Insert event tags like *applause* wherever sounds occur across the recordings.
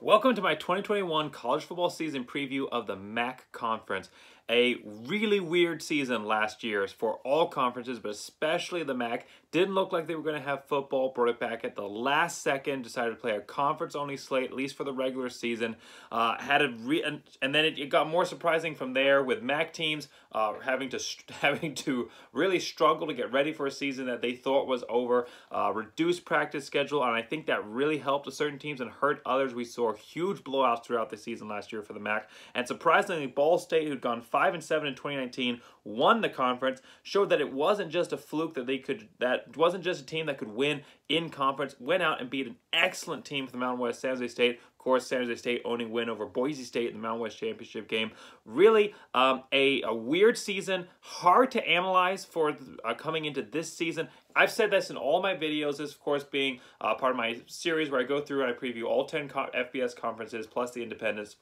Welcome to my 2021 college football season preview of the MAC Conference. A really weird season last year for all conferences, but especially the MAC. Didn't look like they were going to have football. Brought it back at the last second. Decided to play a conference-only slate, at least for the regular season. Uh, had a re and, and then it, it, got more surprising from there with MAC teams uh, having to *laughs* having to really struggle to get ready for a season that they thought was over. Uh, reduced practice schedule, and I think that really helped certain teams and hurt others. We saw huge blowouts throughout the season last year for the MAC, and surprisingly, Ball State, who'd gone five and seven in 2019, won the conference. Showed that it wasn't just a fluke that they could that wasn't just a team that could win in conference. Went out and beat an excellent team for the Mountain West, San Jose State. Of course, San Jose State owning win over Boise State in the Mountain West Championship game. Really um, a, a weird season, hard to analyze for uh, coming into this season. I've said this in all my videos, this of course being uh, part of my series where I go through and I preview all 10 co FBS conferences plus the independents.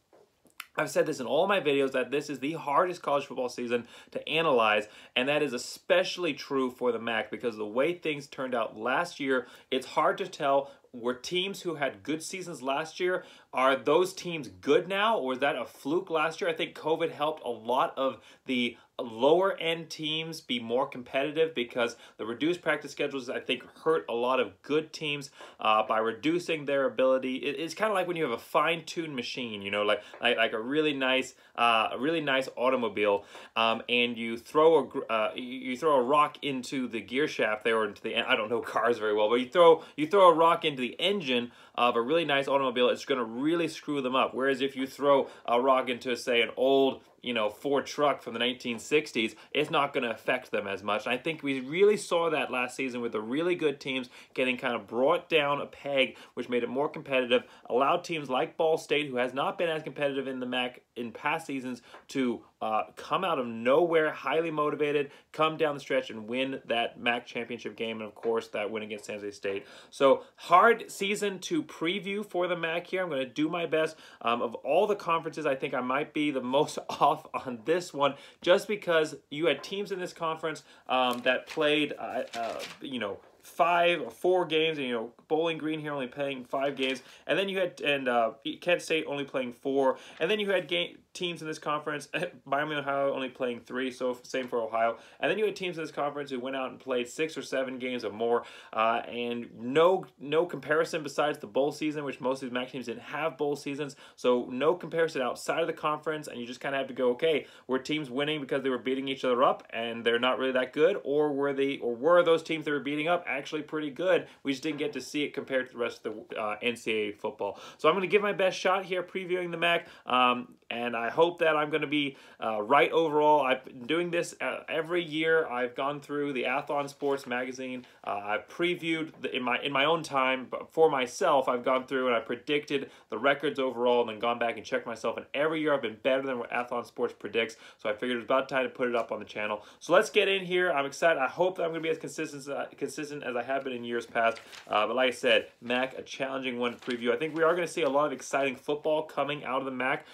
I've said this in all my videos that this is the hardest college football season to analyze, and that is especially true for the MAC because the way things turned out last year, it's hard to tell were teams who had good seasons last year are those teams good now or is that a fluke last year? I think covid helped a lot of the lower end teams be more competitive because the reduced practice schedules I think hurt a lot of good teams uh, by reducing their ability. It, it's kind of like when you have a fine tuned machine, you know, like like, like a really nice uh, a really nice automobile, um, and you throw a uh, you throw a rock into the gear shaft there or into the I don't know *laughs* cars very well, but you throw you throw a rock into the engine of a really nice automobile, it's going to really screw them up. Whereas if you throw a rock into say an old you know, Ford truck from the 1960s, it's not going to affect them as much. And I think we really saw that last season with the really good teams getting kind of brought down a peg, which made it more competitive, allowed teams like Ball State, who has not been as competitive in the MAC in past seasons, to uh, come out of nowhere, highly motivated, come down the stretch and win that MAC championship game, and of course that win against San Jose State. So hard season to preview for the MAC here. I'm going to do my best. Um, of all the conferences, I think I might be the *laughs* most off on this one, just because you had teams in this conference um, that played, uh, uh, you know, five or four games, and you know Bowling Green here only playing five games, and then you had and uh, Kent State only playing four, and then you had game teams in this conference. *laughs* Miami, Ohio only playing three, so same for Ohio, and then you had teams in this conference who went out and played six or seven games or more, uh, and no no comparison besides the bowl season, which most of these MAC teams didn't have bowl seasons, so no comparison outside of the conference, and you just kind of have to go, okay, were teams winning because they were beating each other up and they're not really that good, or were they, or were those teams that were beating up actually pretty good. We just didn't get to see it compared to the rest of the uh, NCAA football. So I'm going to give my best shot here previewing the MAC, um, and I hope that I'm going to be uh, right overall. I've been doing this uh, every year. I've gone through the Athlon Sports magazine. Uh, I've previewed the, in my in my own time, but for myself, I've gone through and I predicted the records overall, and then gone back and checked myself. And every year I've been better than what Athlon Sports predicts. So I figured it was about time to put it up on the channel. So let's get in here. I'm excited. I hope that I'm going to be as consistent uh, consistent as I have been in years past. Uh, but like I said, MAC, a challenging one to preview. I think we are going to see a lot of exciting football coming out of the MAC.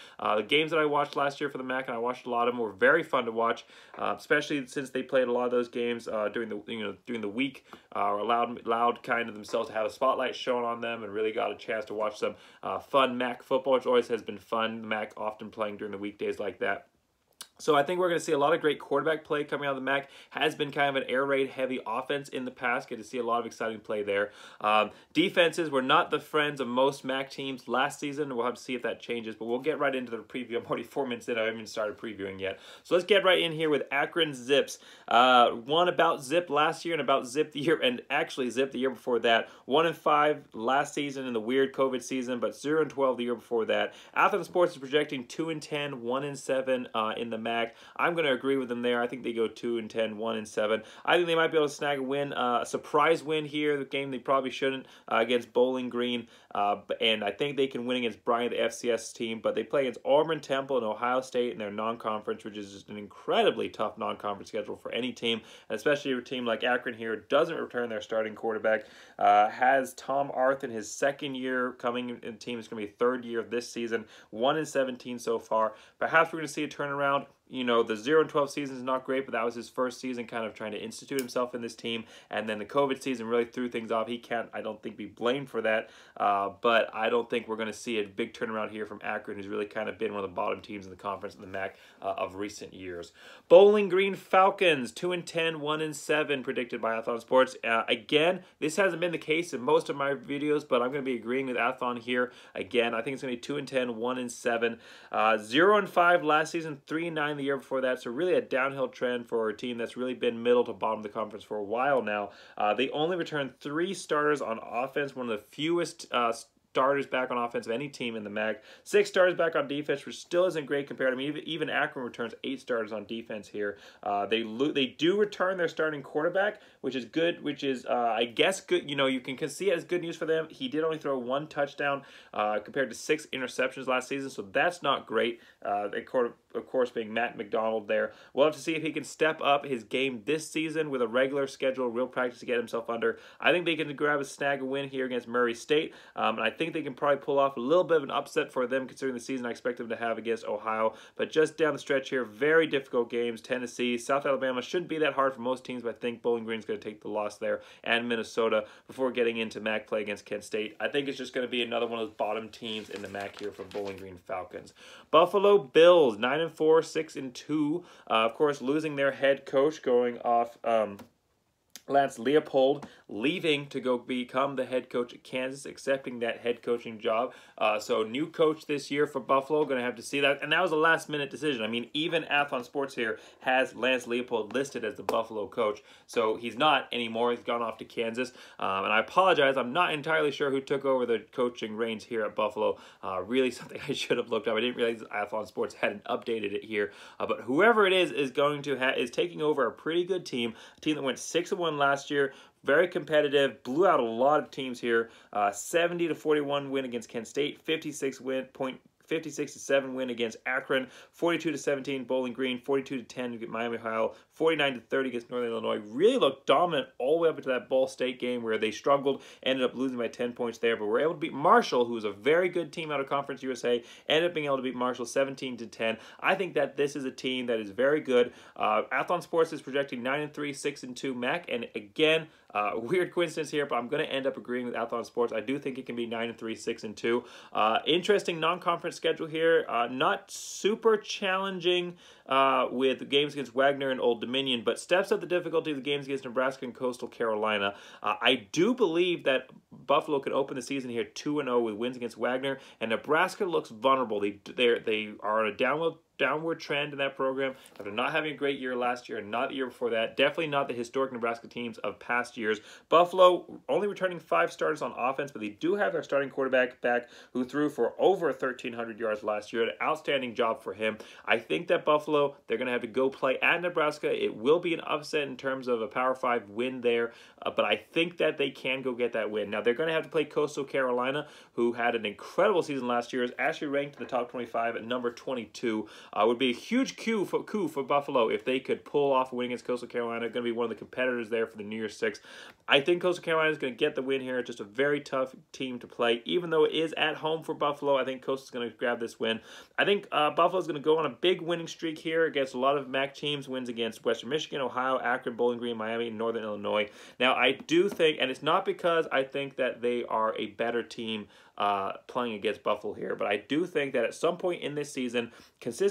Uh, games that I watched last year for the MAC, and I watched a lot of them, were very fun to watch, uh, especially since they played a lot of those games uh, during the you know during the week, uh, or allowed allowed kind of themselves to have a spotlight shown on them, and really got a chance to watch some uh, fun MAC football, which always has been fun. The MAC often playing during the weekdays like that. So I think we're going to see a lot of great quarterback play coming out of the MAC. Has been kind of an air raid heavy offense in the past. Get to see a lot of exciting play there. Um, defenses were not the friends of most MAC teams last season. We'll have to see if that changes, but we'll get right into the preview. I'm already four minutes in. I haven't even started previewing yet. So let's get right in here with Akron Zips. Uh, one about Zip last year and about Zip the year, and actually Zip the year before that. One and five last season in the weird COVID season, but zero and twelve the year before that. Athlon Sports is projecting two and 10, 1 and seven uh, in the MAC. MAC. I'm going to agree with them there. I think they go 2 and 10, 1 and 7. I think they might be able to snag a win, uh, a surprise win here, the game they probably shouldn't, uh, against Bowling Green. Uh, and I think they can win against Bryant, the FCS team. But they play against Auburn, Temple, and Ohio State in their non-conference, which is just an incredibly tough non-conference schedule for any team, especially a team like Akron here doesn't return their starting quarterback. Uh, has Tom Arth in his second year coming in the team. It's going to be third year of this season. 1 and 17 so far. Perhaps we're going to see a turnaround you know, the 0 and 12 season is not great, but that was his first season kind of trying to institute himself in this team. And then the COVID season really threw things off. He can't, I don't think, be blamed for that. Uh, but I don't think we're going to see a big turnaround here from Akron, who's really kind of been one of the bottom teams in the conference in the MAC uh, of recent years. Bowling Green Falcons, 2 and 10, 1 and 7, predicted by Athlon Sports. Uh, again, this hasn't been the case in most of my videos, but I'm going to be agreeing with Athlon here. Again, I think it's going to be 2 and 10, 1 and 7. Uh, 0 and 5 last season, 3 and 9 the year before that. So really a downhill trend for a team that's really been middle to bottom of the conference for a while now. Uh, they only returned three starters on offense, one of the fewest uh, starters back on offense of any team in the MAC. Six starters back on defense, which still isn't great compared. I mean, even, Akron returns eight starters on defense here. Uh, they they do return their starting quarterback, which is good. Which is, uh, I guess, good. You know, you can see it as good news for them. He did only throw one touchdown uh, compared to six interceptions last season, so that's not great. Uh, of course, being Matt McDonald there. We'll have to see if he can step up his game this season with a regular schedule, real practice to get himself under. I think they can grab a snag win here against Murray State, um, and I think think they can probably pull off a little bit of an upset for them considering the season I expect them to have against Ohio. But just down the stretch here, very difficult games. Tennessee, South Alabama shouldn't be that hard for most teams, but I think Bowling Green's going to take the loss there and Minnesota before getting into MAC play against Kent State. I think it's just going to be another one of those bottom teams in the MAC here for Bowling Green Falcons. Buffalo Bills, 9 and 4, 6 and 2. Uh, of course, losing their head coach going off. Um, Lance Leipold leaving to go become the head coach at Kansas, accepting that head coaching job. Uh, so new coach this year for Buffalo, going to have to see that. And that was a last minute decision. I mean, even Athlon Sports here has Lance Leipold listed as the Buffalo coach. So he's not anymore. He's gone off to Kansas. Um, and I apologize. I'm not entirely sure who took over the coaching reins here at Buffalo. Uh, really *laughs* something I should have looked up. I didn't realize Athlon Sports hadn't updated it here. Uh, but whoever it is is going to is taking over a pretty good team, a team that went 6 1 last year. Very competitive, blew out a lot of teams here. Uh, 70 to 41 win against Kent State, 56 win point 56 to 7 win against Akron, 42 to 17 Bowling Green, 42 to 10 against Miami Ohio, 49 to 30 against Northern Illinois. Really looked dominant all the way up into that Ball State game where they struggled, ended up losing by 10 points there, but were able to beat Marshall, who was a very good team out of Conference USA, ended up being able to beat Marshall 17 to 10. I think that this is a team that is very good. Uh, Athlon Sports is projecting 9 and 3, 6 and 2 MAC, and again, uh, *laughs* weird coincidence here, but I'm going to end up agreeing with Athlon Sports. I do think it can be 9 and 3, 6 and 2. Uh, interesting non conference schedule here. Uh, not super challenging uh, with games against Wagner and Old Dominion, but steps up the difficulty of the games against Nebraska and Coastal Carolina. Uh, I do believe that Buffalo could open the season here 2 0 with wins against Wagner, and Nebraska looks vulnerable. They, they are on a downward downward trend in that program after not having a great year last year and not the year before that. Definitely not the historic Nebraska teams of past years. Buffalo only returning five starters on offense, but they do have their starting quarterback back who threw for over 1,300 yards last year. An outstanding job for him. I think that Buffalo, they're going to have to go play at Nebraska. It will be an upset in terms of a Power 5 win there, uh, but I think that they can go get that win. Now, they're going to have to play Coastal Carolina, who had an incredible season last year, is actually ranked in the top 25 at number 22. Uh, would be a huge coup for, coup for Buffalo if they could pull off a win against Coastal Carolina. Going to be one of the competitors there for the New Year's Six. I think Coastal Carolina is going to get the win here. It's just a very tough team to play. Even though it is at home for Buffalo, I think Coastal is going to grab this win. I think uh, Buffalo is going to go on a big winning streak here against a lot of MAC teams. Wins against Western Michigan, Ohio, Akron, Bowling Green, Miami, and Northern Illinois. Now, I do think, and it's not because I think that they are a better team uh, playing against Buffalo here. But I do think that at some point in this season,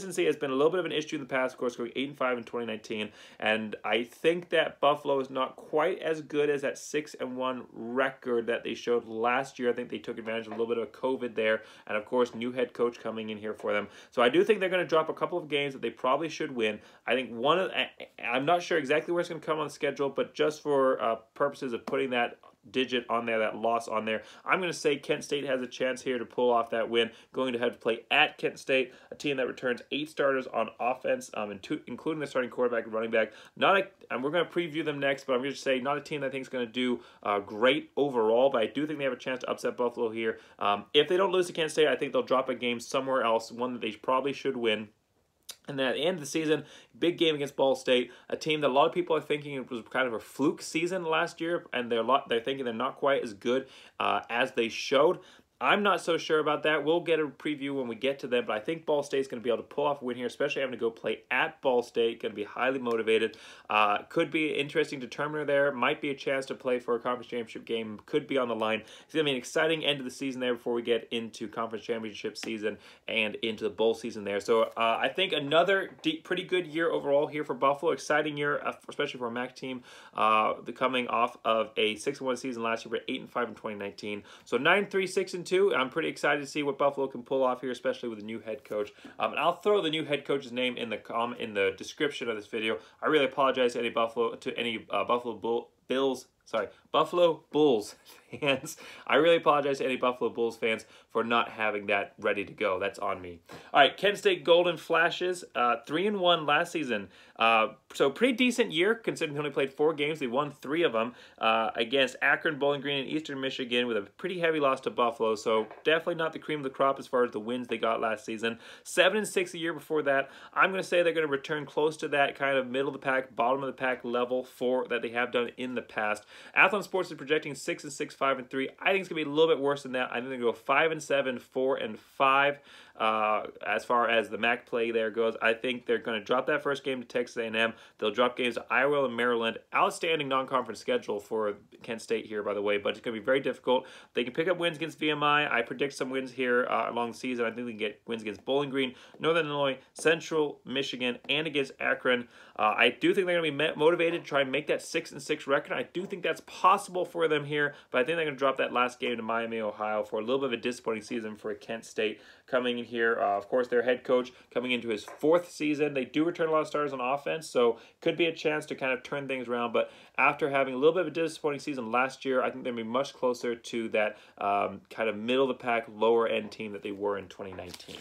consistency has been a little bit of an issue in the past. Of course, going eight and five in 2019, and I think that Buffalo is not quite as good as that six and one record that they showed last year. I think they took advantage of a little bit of COVID there, and of course, new head coach coming in here for them. So I do think they're going to drop a couple of games that they probably should win. I think one of I'm not sure exactly where it's going to come on schedule, but just for uh, purposes of putting that digit on there, that loss on there. I'm going to say Kent State has a chance here to pull off that win. Going to have to play at Kent State, a team that returns eight starters on offense, um, and two, including the starting quarterback and running back. Not a, and we're going to preview them next, but I'm going to say not a team that I think is going to do uh, great overall, but I do think they have a chance to upset Buffalo here. Um, if they don't lose to Kent State, I think they'll drop a game somewhere else, one that they probably should win. And then at the end of the season, big game against Ball State, a team that a lot of people are thinking it was kind of a fluke season last year, and they're lot, they're thinking they're not quite as good uh, as they showed. I'm not so sure about that. We'll get a preview when we get to them, but I think Ball State's going to be able to pull off a win here, especially having to go play at Ball State. Going to be highly motivated. Uh, could be an interesting determiner there. Might be a chance to play for a conference championship game. Could be on the line. It's going to be an exciting end of the season there before we get into conference championship season and into the bowl season there. So uh, I think another deep, pretty good year overall here for Buffalo. Exciting year, uh, especially for a MAC team. Uh, coming off of a 6-1 season last year, but 8 and 5 in 2019. So 9 3 6 and 2. I'm pretty excited to see what Buffalo can pull off here, especially with a new head coach. Um, and I'll throw the new head coach's name in the com in the description of this video. I really apologize to any Buffalo to any uh, Buffalo Bull, Bills sorry, Buffalo Bulls *laughs* fans. I really apologize to any Buffalo Bulls fans for not having that ready to go. That's on me. All right, Kent State Golden Flashes, uh, three and one last season. Uh, so pretty decent year considering they only played four games. They won three of them uh, against Akron, Bowling Green, and Eastern Michigan with a pretty heavy loss to Buffalo. So definitely not the cream of the crop as far as the wins they got last season. Seven and six a year before that. I'm going to say they're going to return close to that kind of middle of the pack, bottom of the pack level for that they have done in the past. Athlon Sports is projecting six and six, five and three. I think it's gonna be a little bit worse than that. I think gonna go five and seven, four and five. Uh, as far as the MAC play there goes, I think they're going to drop that first game to Texas A&M. They'll drop games to Iowa and Maryland. Outstanding non-conference schedule for Kent State here, by the way, but it's going to be very difficult. They can pick up wins against VMI. I predict some wins here uh, along the season. I think they can get wins against Bowling Green, Northern Illinois, Central Michigan, and against Akron. Uh, I do think they're going to be motivated to try and make that six and six record. I do think that's possible for them here, but I think they're going to drop that last game to Miami, Ohio for a little bit of a disappointing season for Kent State coming in here. Uh, of course, their head coach coming into his fourth season. They do return a lot of starters on offense, so could be a chance to kind of turn things around. But after having a little bit of a disappointing season last year, I think they're be much closer to that um, kind of middle of the pack, lower end team that they were in 2019.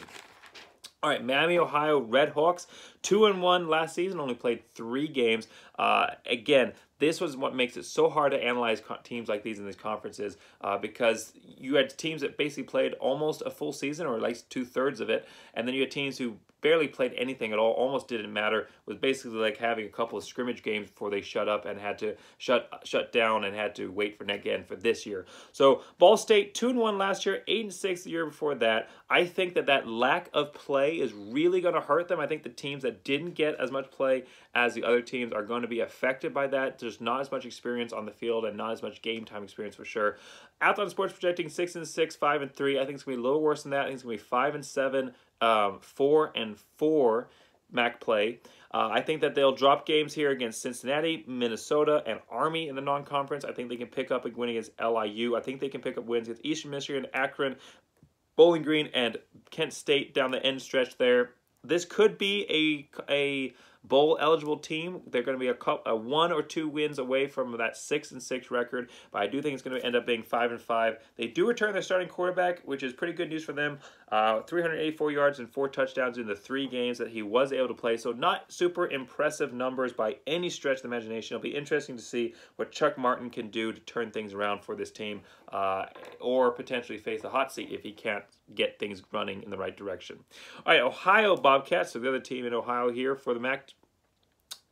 All right, Miami, Ohio Red Hawks, two and one last season, only played three games. Uh, again, this was what makes it so hard to analyze teams like these in these conferences uh, because you had teams that basically played almost a full season or at least two thirds of it, and then you had teams who barely played anything at all, almost didn't matter. Was basically like having a couple of scrimmage games before they shut up and had to shut shut down and had to wait for next again for this year. So Ball State two and one last year, eight and six the year before that. I think that that lack of play is really going to hurt them. I think the teams that didn't get as much play as the other teams are going to be affected by that. There's not as much experience on the field and not as much game time experience for sure. Athlon Sports projecting six and six, five and three. I think it's gonna be a little worse than that. I think it's gonna be five and seven, um, four and four MAC play. Uh, I think that they'll drop games here against Cincinnati, Minnesota, and Army in the non-conference. I think they can pick up a win against LIU. I think they can pick up wins against Eastern Michigan, and Akron, Bowling Green, and Kent State down the end stretch there. This could be a a bowl eligible team. They're going to be a, couple, a one or two wins away from that six and six record, but I do think it's going to end up being five and five. They do return their starting quarterback, which is pretty good news for them. Uh, 384 yards and four touchdowns in the three games that he was able to play. So not super impressive numbers by any stretch of the imagination. It'll be interesting to see what Chuck Martin can do to turn things around for this team, uh, or potentially face the hot seat if he can't get things running in the right direction. All right, Ohio Bobcats, so the other team in Ohio here for the MAC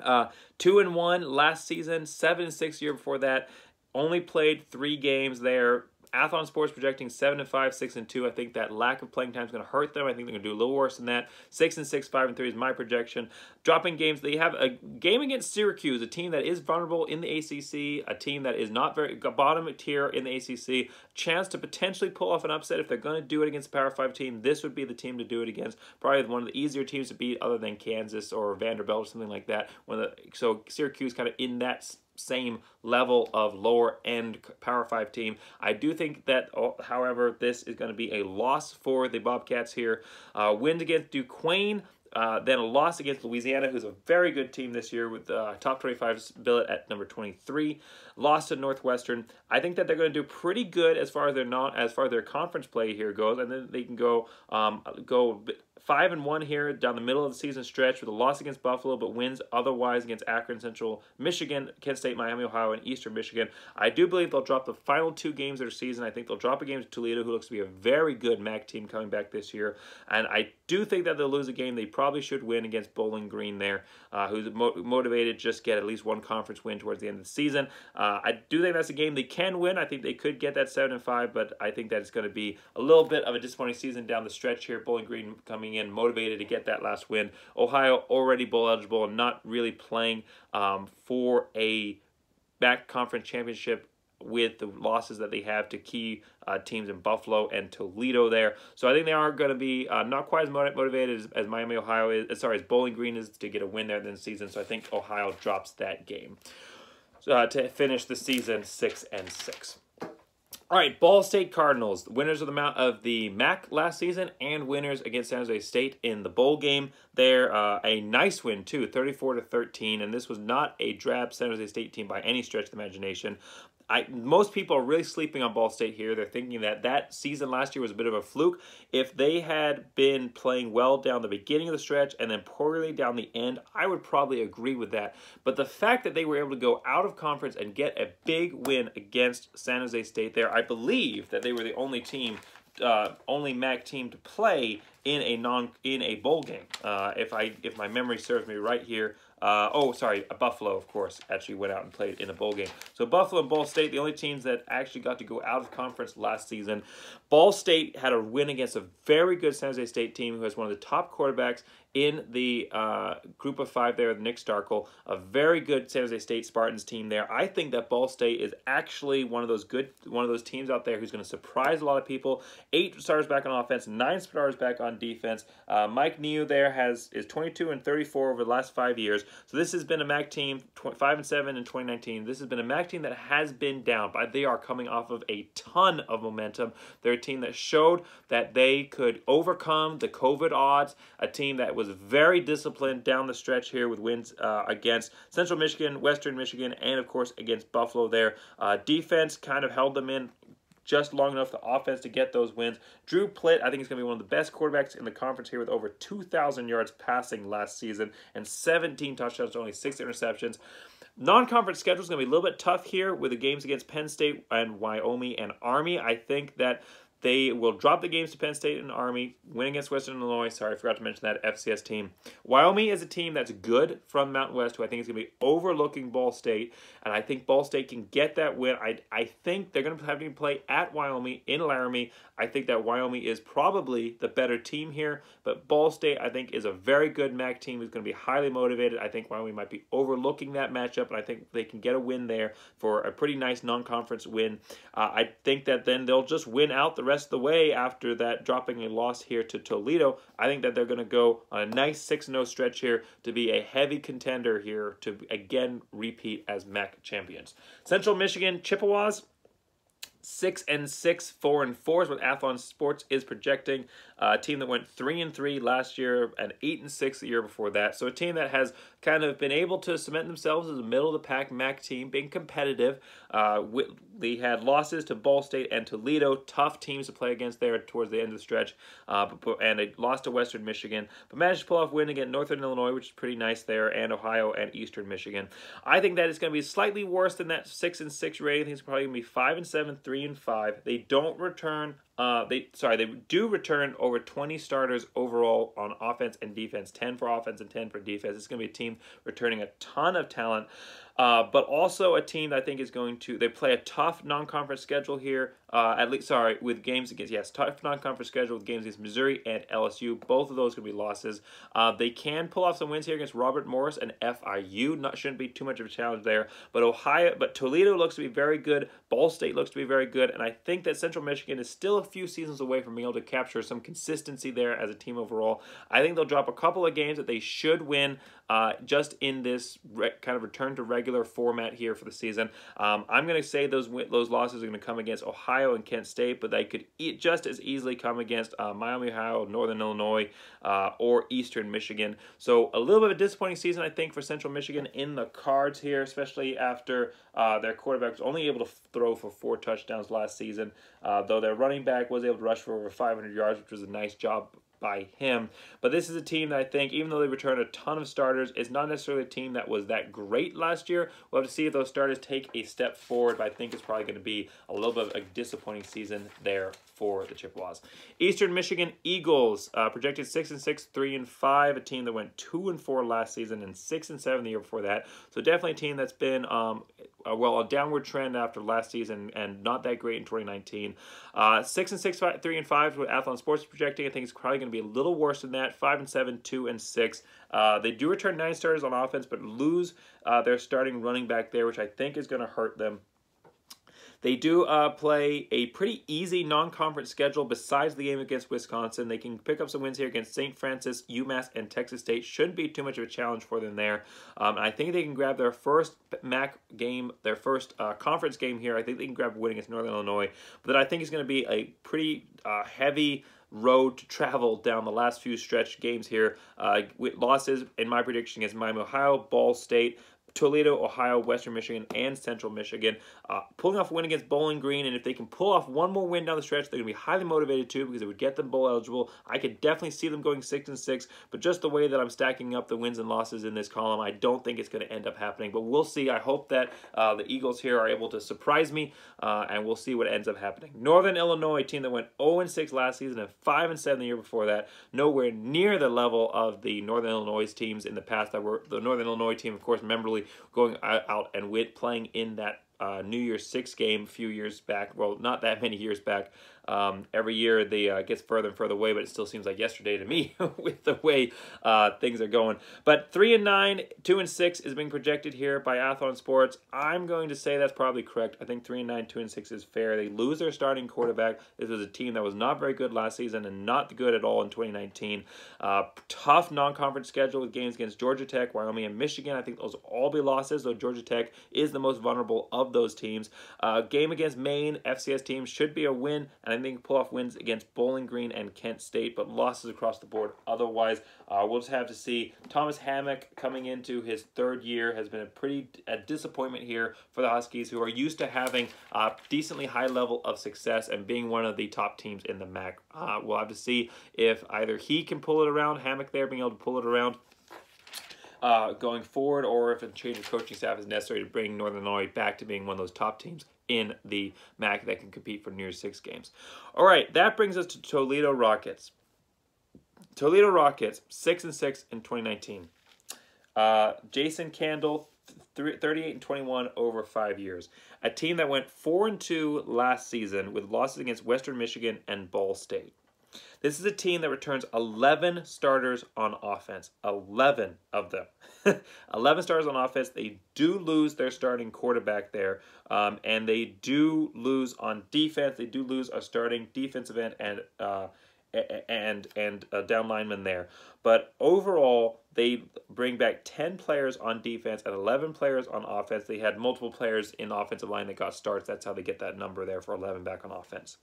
uh, two and one last season, seven and six year before that. Only played three games there. Athlon Sports projecting seven and five, six and two. I think that lack of playing time is going to hurt them. I think they're going to do a little worse than that. Six and six, five and three is my projection. Dropping games, they have a game against Syracuse, a team that is vulnerable in the ACC, a team that is not very bottom tier in the ACC. Chance to potentially pull off an upset if they're going to do it against a Power Five team. This would be the team to do it against. Probably one of the easier teams to beat, other than Kansas or Vanderbilt or something like that. One the, so Syracuse kind of in that same level of lower end Power 5 team. I do think that, oh, however, this is going to be a loss for the Bobcats here. Uh, wins against Duquesne. Uh, then a loss against Louisiana, who's a very good team this year with uh, top 25 billet at number 23. Lost to Northwestern. I think that they're going to do pretty good as far as their not as far as their conference play here goes, and then they can go um, go five and one here down the middle of the season stretch with a loss against Buffalo, but wins otherwise against Akron, Central Michigan, Kent State, Miami, Ohio, and Eastern Michigan. I do believe they'll drop the final two games of their season. I think they'll drop a game to Toledo, who looks to be a very good MAC team coming back this year, and I do think that they'll lose a game they probably should win against Bowling Green there, uh, who's mo motivated just get at least one conference win towards the end of the season. Uh, I do think that's a game they can win. I think they could get that seven and five, but I think that it's going to be a little bit of a disappointing season down the stretch here. Bowling Green coming in motivated to get that last win. Ohio already bowl eligible and not really playing um, for a back conference championship with the losses that they have to key uh, teams in Buffalo and Toledo there. So I think they are going to be uh, not quite as motivated as, as, Miami, Ohio is, sorry, as Bowling Green is to get a win there in the season. So I think Ohio drops that game uh, to finish the season 6 and 6. All right, Ball State Cardinals, winners of the mount of the MAC last season and winners against San Jose State in the bowl game. They're uh, a nice win too, 34 to 13, and this was not a drab San Jose State team by any stretch of the imagination. I most people are really sleeping on Ball State here. They're thinking that that season last year was a bit of a fluke. If they had been playing well down the beginning of the stretch and then poorly down the end, I would probably agree with that. But the fact that they were able to go out of conference and get a big win against San Jose State there, I believe that they were the only team uh, only MAC team to play in a non in a bowl game. Uh, if I if my memory serves me right here, uh, oh, sorry, Buffalo, of course, actually went out and played in a bowl game. So Buffalo and Ball State, the only teams that actually got to go out of conference last season. Ball State had a win against a very good San Jose State team who has one of the top quarterbacks in the uh, group of five there, Nick Starkel, a very good San Jose State Spartans team there. I think that Ball State is actually one of those good, one of those teams out there who's going to surprise a lot of people. Eight stars back on offense, nine stars back on defense. Uh, Mike Neu there has is 22 and 34 over the last five years. So this has been a MAC team, five and seven in 2019. This has been a MAC team that has been down, but they are coming off of a ton of momentum. They're a team that showed that they could overcome the COVID odds. A team that was very disciplined down the stretch here with wins uh, against Central Michigan, Western Michigan, and of course against Buffalo there. Uh, defense kind of held them in just long enough the offense to get those wins. Drew Plitt, I think, is going to be one of the best quarterbacks in the conference here with over 2,000 yards passing last season and 17 touchdowns, to only six interceptions. Non-conference schedule is going to be a little bit tough here with the games against Penn State and Wyoming and Army. I think that they will drop the games to Penn State and Army, win against Western Illinois. Sorry, I forgot to mention that FCS team. Wyoming is a team that's good from Mountain West, who I think is going to be overlooking Ball State, and I think Ball State can get that win. I, I think they're going to have to play at Wyoming in Laramie. I think that Wyoming is probably the better team here, but Ball State, I think, is a very good MAC team who's going to be highly motivated. I think Wyoming might be overlooking that matchup, and I think they can get a win there for a pretty nice non-conference win. Uh, I think that then they'll just win out the rest of the way after that dropping a loss here to Toledo. I think that they're going to go on a nice 6-0 stretch here to be a heavy contender here to again repeat as MAC champions. Central Michigan Chippewas six and six, four and four is what Athlon Sports is projecting. Uh, a team that went three and three last year and eight and six the year before that. So a team that has kind of been able to cement themselves as a middle of the pack MAC team, being competitive. Uh, they had losses to Ball State and Toledo, tough teams to play against there towards the end of the stretch, uh, and they lost to Western Michigan, but managed to pull off win against Northern Illinois, which is pretty nice there, and Ohio and Eastern Michigan. I think that it's going to be slightly worse than that six and six rating. I think it's probably going to be five and seven, three and five. They don't return uh, they sorry, they do return over 20 starters overall on offense and defense, 10 for offense and 10 for defense. It's going to be a team returning a ton of talent. Uh, but also a team that I think is going to they play a tough non-conference schedule here. Uh, at least sorry with games against yes tough non-conference schedule with games against Missouri and LSU. Both of those to be losses. Uh, they can pull off some wins here against Robert Morris and FIU. Not shouldn't be too much of a challenge there. But Ohio, but Toledo looks to be very good. Ball State looks to be very good, and I think that Central Michigan is still a few seasons away from being able to capture some consistency there as a team overall. I think they'll drop a couple of games that they should win uh, just in this kind of return to regular format here for the season. Um, I'm going to say those those losses are going to come against Ohio and Kent State, but they could just as easily come against uh, Miami, Ohio, Northern Illinois, uh, or Eastern Michigan. So a little bit of a disappointing season, I think, for Central Michigan in the cards here, especially after uh, their quarterback was only able to throw for four touchdowns last season, uh, though their running back was able to rush for over 500 yards, which was a nice job by him. But this is a team that I think, even though they returned a ton of starters, is not necessarily a team that was that great last year. We'll have to see if those starters take a step forward, but I think it's probably going to be a little bit of a disappointing season there for the Chippewas. Eastern Michigan Eagles uh, projected six and six, three and five. A team that went two and four last season and six and seven the year before that. So definitely a team that's been um, well a downward trend after last season and not that great in 2019. Uh, six and six, five, three and five is what Athlon Sports is projecting. I think it's probably going to be a little worse than that. Five and seven, two and six. Uh, they do return nine starters on offense, but lose uh, their starting running back there, which I think is going to hurt them. They do uh, play a pretty easy non-conference schedule besides the game against Wisconsin. They can pick up some wins here against St. Francis, UMass, and Texas State. Shouldn't be too much of a challenge for them there. Um, I think they can grab their first MAC game, their first uh, conference game here. I think they can grab a win against Northern Illinois. But I think it's going to be a pretty uh, heavy road to travel down the last few stretch games here. Uh, with losses in my prediction against Miami, Ohio, Ball State, Toledo, Ohio, Western Michigan, and Central Michigan. Uh, pulling off a win against Bowling Green, and if they can pull off one more win down the stretch, they're going to be highly motivated too because it would get them bowl eligible. I could definitely see them going six and six, but just the way that I'm stacking up the wins and losses in this column, I don't think it's going to end up happening. But we'll see. I hope that uh, the Eagles here are able to surprise me, uh, and we'll see what ends up happening. Northern Illinois team that went 0 and 6 last season and 5 and 7 the year before that, nowhere near the level of the Northern Illinois teams in the past that were the Northern Illinois team, of course, memorably going out and with playing in that uh, New Year's Six game a few years back. Well, not that many years back, um, every year they uh, gets further and further away, but it still seems like yesterday to me *laughs* with the way uh, things are going. But three and nine, two and six is being projected here by Athlon Sports. I'm going to say that's probably correct. I think three and nine, two and six is fair. They lose their starting quarterback. This was a team that was not very good last season and not good at all in 2019. Uh, tough non-conference schedule with games against Georgia Tech, Wyoming, and Michigan. I think those will all be losses. Though Georgia Tech is the most vulnerable of those teams. Uh, game against Maine, FCS teams should be a win, and I and they can pull off wins against Bowling Green and Kent State, but losses across the board. Otherwise, uh, we'll just have to see. Thomas Hammock coming into his third year has been a pretty a disappointment here for the Huskies, who are used to having a decently high level of success and being one of the top teams in the MAC. Uh, we'll have to see if either he can pull it around, Hammock there being able to pull it around, uh, going forward, or if a change of coaching staff is necessary to bring Northern Illinois back to being one of those top teams in the MAC that can compete for near six games. All right, that brings us to Toledo Rockets. Toledo Rockets, 6 and 6 in 2019. Uh, Jason Candle, 38 and 21 over five years. A team that went 4 and 2 last season with losses against Western Michigan and Ball State. This is a team that returns 11 starters on offense. 11 of them. *laughs* 11 starters on offense. They do lose their starting quarterback there, um, and they do lose on defense. They do lose a starting defensive end and uh, and and a down lineman there. But overall, they bring back 10 players on defense and 11 players on offense. They had multiple players in the offensive line that got starts. That's how they get that number there for 11 back on offense.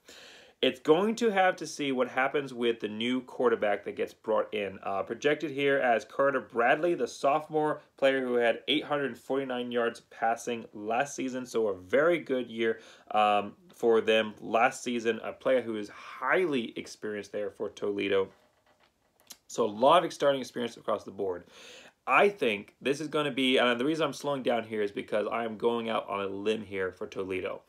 It's going to have to see what happens with the new quarterback that gets brought in. Uh, projected here as Carter Bradley, the sophomore player who had 849 yards passing last season, so a very good year um, for them last season. A player who is highly experienced there for Toledo. So a lot of starting experience across the board. I think this is going to be, and the reason I'm slowing down here is because I am going out on a limb here for Toledo.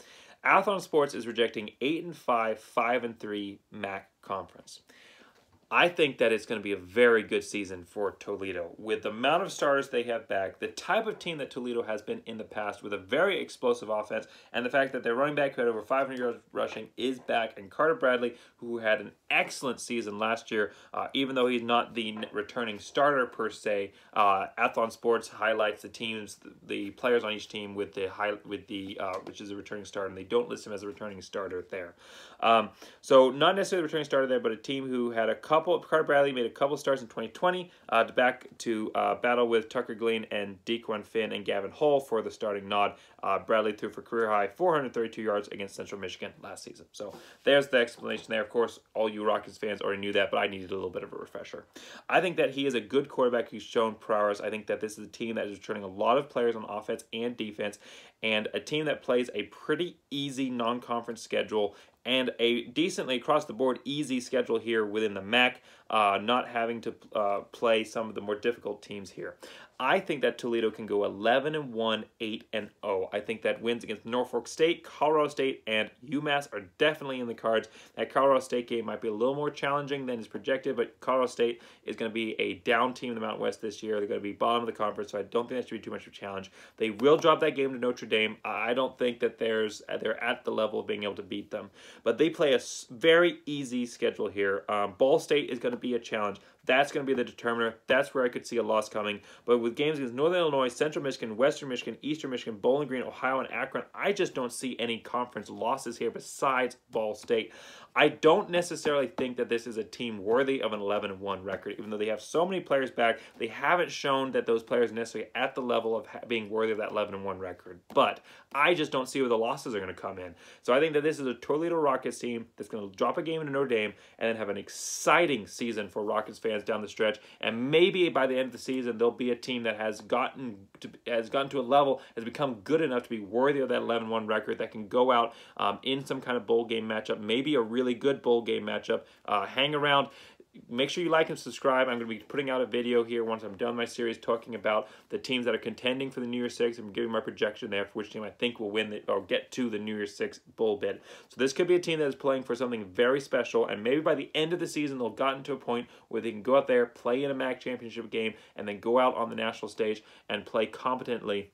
Athlon Sports is rejecting 8 and 5, 5 and 3 MAC conference. I think that it's going to be a very good season for Toledo. With the amount of stars they have back, the type of team that Toledo has been in the past with a very explosive offense, and the fact that their running back who had over 500 yards rushing is back, and Carter Bradley, who had an excellent season last year, uh, even though he's not the returning starter per se, uh, Athlon Sports highlights the teams, the players on each team with the high, with the uh, which is a returning starter, and they don't list him as a returning starter there. Um, so not necessarily a returning starter there, but a team who had a couple. Carter Bradley made a couple starts in 2020 uh, to back to uh, battle with Tucker Glean and Dequan Finn and Gavin Hull for the starting nod. Uh, Bradley threw for career high 432 yards against Central Michigan last season. So there's the explanation there. Of course, all Rockets fans already knew that, but I needed a little bit of a refresher. I think that he is a good quarterback who's shown prowess. I think that this is a team that is returning a lot of players on offense and defense, and a team that plays a pretty easy non-conference schedule and a decently across the board easy schedule here within the MAC, uh, not having to uh, play some of the more difficult teams here. I think that Toledo can go 11 and 1, 8 and 0. I think that wins against Norfolk State, Colorado State, and UMass are definitely in the cards. That Colorado State game might be a little more challenging than is projected, but Colorado State is going to be a down team in the Mountain West this year. They're going to be bottom of the conference, so I don't think that should be too much of a challenge. They will drop that game to Notre Dame. I don't think that there's they're at the level of being able to beat them, but they play a very easy schedule here. Um, Ball State is going to be a challenge. That's going to be the determiner. That's where I could see a loss coming. But with games against Northern Illinois, Central Michigan, Western Michigan, Eastern Michigan, Bowling Green, Ohio, and Akron, I just don't see any conference losses here besides Ball State. I don't necessarily think that this is a team worthy of an 11 1 record, even though they have so many players back. They haven't shown that those players necessarily at the level of being worthy of that 11 1 record. But I just don't see where the losses are going to come in. So I think that this is a Toledo Rockets team that's going to drop a game into Notre Dame and then have an exciting season for Rockets fans down the stretch. And maybe by the end of the season, they'll be a team that has gotten to, has gotten to a level, has become good enough to be worthy of that 11 1 record that can go out um, in some kind of bowl game matchup, maybe a really really good bowl game matchup. Uh, hang around. Make sure you like and subscribe. I'm going to be putting out a video here once I'm done my series talking about the teams that are contending for the New Year's Six I'm giving my projection there for which team I think will win the, or get to the New Year's Six bowl bid. So this could be a team that is playing for something very special, and maybe by the end of the season they'll gotten to a point where they can go out there, play in a MAC championship game, and then go out on the national stage and play competently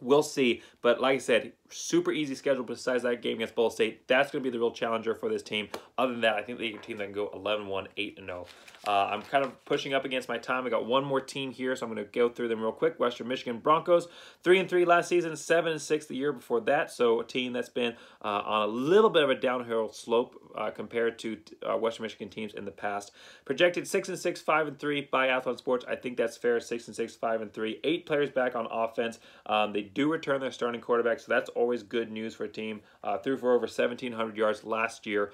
We'll see. But like I said, super easy schedule besides that game against Ball State. That's going to be the real challenger for this team. Other than that, I think they a team that can go 11-1, 8-0. Uh, I'm kind of pushing up against my time. I got one more team here, so I'm going to go through them real quick. Western Michigan Broncos, 3 and 3 last season, 7 and 6 the year before that. So a team that's been uh, on a little bit of a downhill slope uh, compared to uh, Western Michigan teams in the past. Projected 6 and 6, 5 and 3 by Athlon Sports. I think that's fair. 6 and 6, 5 and 3. Eight players back on offense. Um, they do return their starting quarterback, so that's always good news for a team. Uh, threw for over 1,700 yards last year.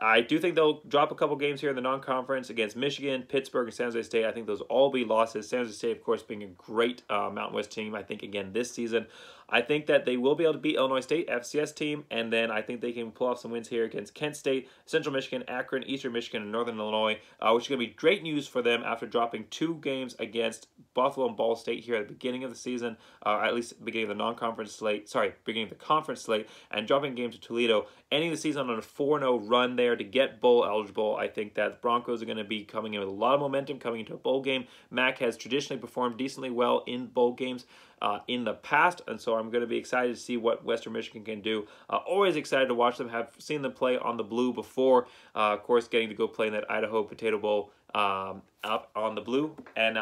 I do think they'll drop a couple games here in the non-conference against Michigan, Pittsburgh, and San Jose State. I think those all be losses. San Jose State, of course, being a great uh, Mountain West team. I think again this season. I think that they will be able to beat Illinois State, FCS team, and then I think they can pull off some wins here against Kent State, Central Michigan, Akron, Eastern Michigan, and Northern Illinois, uh, which is going to be great news for them after dropping two games against Buffalo and Ball State here at the beginning of the season, uh, at least beginning of the non-conference slate, sorry, beginning of the conference slate, and dropping games to Toledo, ending the season on a 4-0 run there to get bowl eligible. I think that Broncos are going to be coming in with a lot of momentum coming into a bowl game. MAC has traditionally performed decently well in bowl games uh, in the past, and so I'm going to be excited to see what Western Michigan can do. Uh, always excited to watch them. Have seen them play on the blue before. Uh, of course, getting to go play in that Idaho Potato Bowl um, up on the blue, and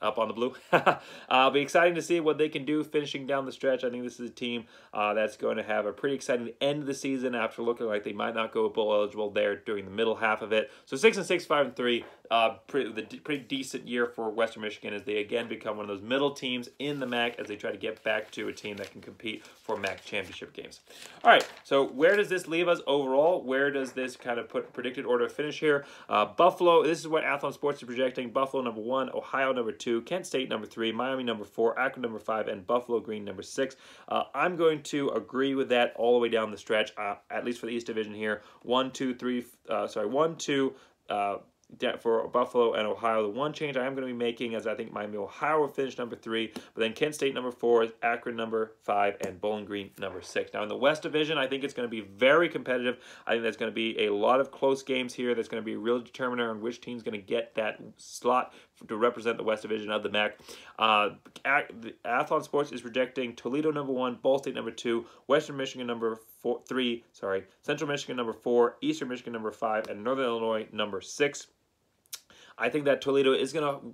up on the blue. *laughs* uh, be exciting to see what they can do finishing down the stretch. I think this is a team uh, that's going to have a pretty exciting end of the season after looking like they might not go bowl eligible there during the middle half of it. So six and six, five and three, uh, pretty, the, pretty decent year for Western Michigan as they again become one of those middle teams in the MAC as they try to get back to a team that can compete for MAC championship games. All right, so where does this leave us overall? Where does this kind of put predicted order of finish here? Uh, Buffalo, this is what Athlon Sports is projecting. Buffalo number one, Ohio number two Kent State number three, Miami number four, Akron number five, and Buffalo Green number six. Uh, I'm going to agree with that all the way down the stretch, uh, at least for the East Division here. One, two, three, uh, sorry, one, two, uh, for Buffalo and Ohio. The one change I am going to be making is I think Miami, Ohio will finish number three, but then Kent State number four, Akron number five, and Bowling Green number six. Now in the West Division, I think it's going to be very competitive. I think there's going to be a lot of close games here. There's going to be a real determiner on which team's going to get that slot to represent the West Division of the MAC. Uh, Athlon Sports is projecting Toledo number one, Ball State number two, Western Michigan number four, three, sorry, Central Michigan number four, Eastern Michigan number five, and Northern Illinois number six. I think that Toledo is going to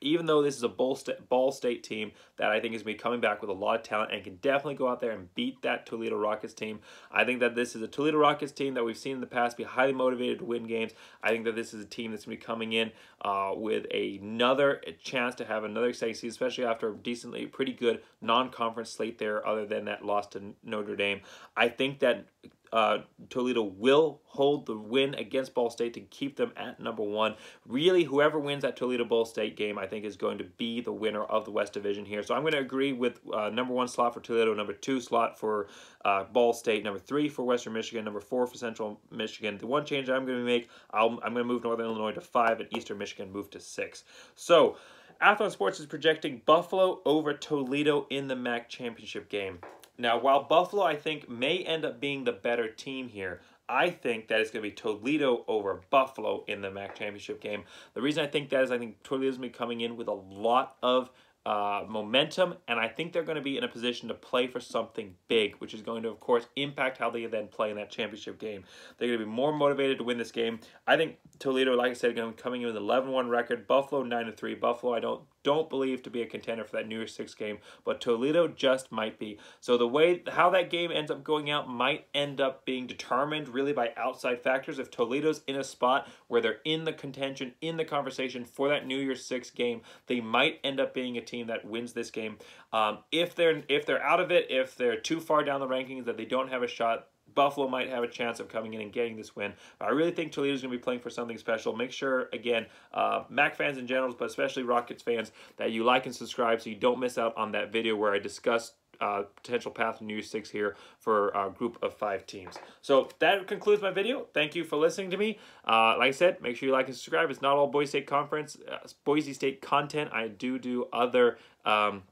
even though this is a Ball State, Ball State team that I think is going to be coming back with a lot of talent and can definitely go out there and beat that Toledo Rockets team, I think that this is a Toledo Rockets team that we've seen in the past be highly motivated to win games. I think that this is a team that's going to be coming in uh, with another chance to have another exciting season, especially after a decently pretty good non-conference slate there other than that loss to Notre Dame. I think that uh, Toledo will hold the win against Ball State to keep them at number one. Really, whoever wins that Toledo Ball State game, I think, is going to be the winner of the West Division here. So I'm going to agree with uh, number one slot for Toledo, number two slot for uh, Ball State, number three for Western Michigan, number four for Central Michigan. The one change I'm going to make, i am going to move Northern Illinois to five and Eastern Michigan move to six. So Athlon Sports is projecting Buffalo over Toledo in the MAC championship game. Now, while Buffalo, I think, may end up being the better team here, I think that it's going to be Toledo over Buffalo in the MAC championship game. The reason I think that is I think Toledo's going to be coming in with a lot of uh, momentum, and I think they're going to be in a position to play for something big, which is going to, of course, impact how they then play in that championship game. They're going to be more motivated to win this game. I think Toledo, like I said, going coming in with an 11-1 record. Buffalo 9-3. Buffalo, I don't don't believe to be a contender for that New Year's Six game, but Toledo just might be. So the way how that game ends up going out might end up being determined really by outside factors. If Toledo's in a spot where they're in the contention, in the conversation for that New Year's Six game, they might end up being a team that wins this game. Um, if they're if they're out of it, if they're too far down the rankings that they don't have a shot, Buffalo might have a chance of coming in and getting this win. I really think Toledo's going to be playing for something special. Make sure, again, uh, MAC fans in general, but especially Rockets fans, that you like and subscribe so you don't miss out on that video where I discuss uh, potential path to New Six here for a group of five teams. So that concludes my video. Thank you for listening to me. Uh, like I said, make sure you like and subscribe. It's not all Boise State Conference, uh, Boise State content. I do do other, um,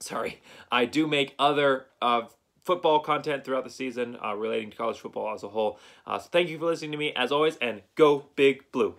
sorry, I do make other uh, football content throughout the season uh, relating to college football as a whole. Uh, so thank you for listening to me as always, and go Big Blue.